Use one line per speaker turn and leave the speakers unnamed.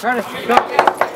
Try to